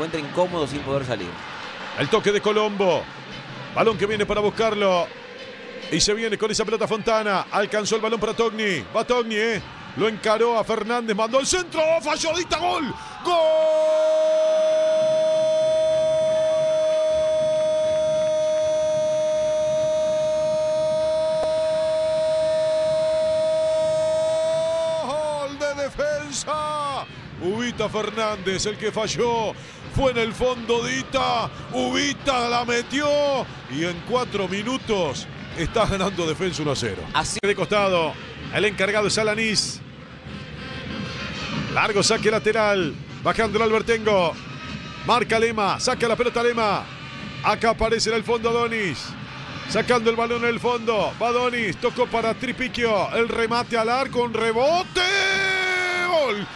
encuentra incómodo sin poder salir. El toque de Colombo. Balón que viene para buscarlo. Y se viene con esa pelota Fontana. Alcanzó el balón para Togni. Va Togni, ¿eh? Lo encaró a Fernández. Mandó el centro. Falló. Dita gol. Gol defensa. Ubita Fernández, el que falló. Fue en el fondo Dita. Ubita la metió. Y en cuatro minutos está ganando defensa 1 a 0. Así De costado. El encargado es Alanís. Largo saque lateral. Bajando el Albertengo. Marca Lema. Saca la pelota Lema. Acá aparece en el fondo Donis. Sacando el balón en el fondo. Va Donis. Tocó para Tripiquio. El remate al arco. Un rebote. Gol.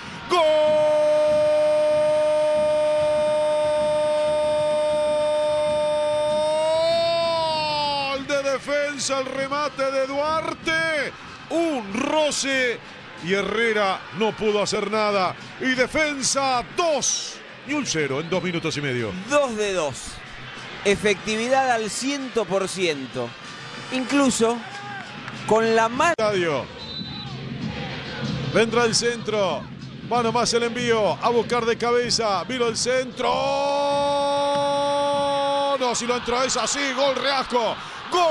Gol de defensa. El remate de Duarte. Un roce. Y Herrera no pudo hacer nada. Y defensa 2. Y un 0 en dos minutos y medio. 2 de 2. Efectividad al 100%. Incluso con la mano. Vendrá el centro. Va nomás el envío. A buscar de cabeza. Vino el centro. No, si lo entra es así. Gol Reasco. Gol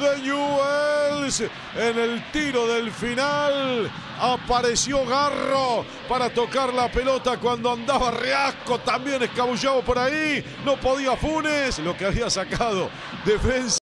de En el tiro del final. Apareció Garro para tocar la pelota cuando andaba Reasco, también escabullado por ahí. No podía Funes, lo que había sacado defensa.